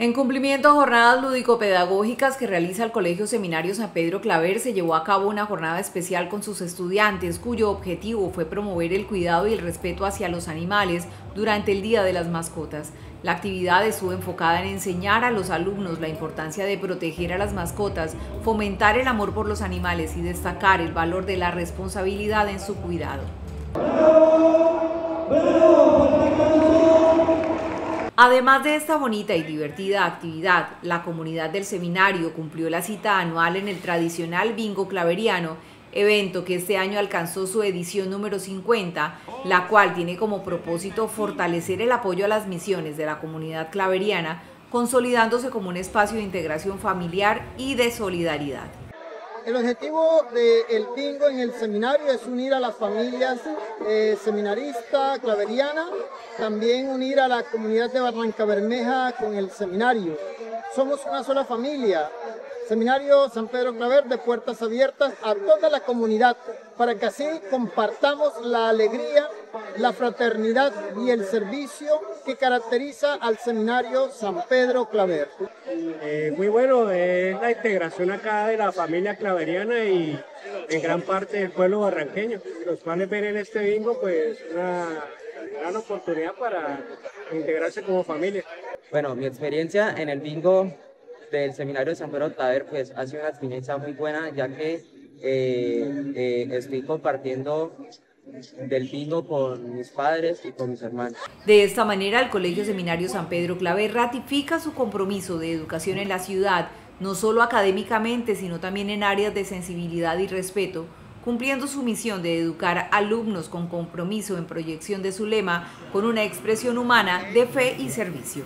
En cumplimiento a jornadas lúdico-pedagógicas que realiza el Colegio Seminario San Pedro Claver, se llevó a cabo una jornada especial con sus estudiantes, cuyo objetivo fue promover el cuidado y el respeto hacia los animales durante el Día de las Mascotas. La actividad estuvo enfocada en enseñar a los alumnos la importancia de proteger a las mascotas, fomentar el amor por los animales y destacar el valor de la responsabilidad en su cuidado. Además de esta bonita y divertida actividad, la comunidad del seminario cumplió la cita anual en el tradicional bingo claveriano, evento que este año alcanzó su edición número 50, la cual tiene como propósito fortalecer el apoyo a las misiones de la comunidad claveriana, consolidándose como un espacio de integración familiar y de solidaridad. El objetivo del bingo en el seminario es unir a las familias eh, seminarista, claveriana, también unir a la comunidad de Barranca Bermeja con el seminario. Somos una sola familia, Seminario San Pedro Claver de puertas abiertas a toda la comunidad para que así compartamos la alegría, la fraternidad y el servicio que caracteriza al Seminario San Pedro Claver. Eh, muy bueno, es la integración acá de la familia claveriana y en gran parte del pueblo barranqueño, los cuales ven en este bingo pues una gran oportunidad para integrarse como familia. Bueno, mi experiencia en el bingo del seminario de San Pedro Taver, pues ha sido una experiencia muy buena, ya que eh, eh, estoy compartiendo del bingo con mis padres y con mis hermanos. De esta manera, el Colegio Seminario San Pedro Claver ratifica su compromiso de educación en la ciudad, no solo académicamente, sino también en áreas de sensibilidad y respeto, cumpliendo su misión de educar alumnos con compromiso en proyección de su lema con una expresión humana de fe y servicio.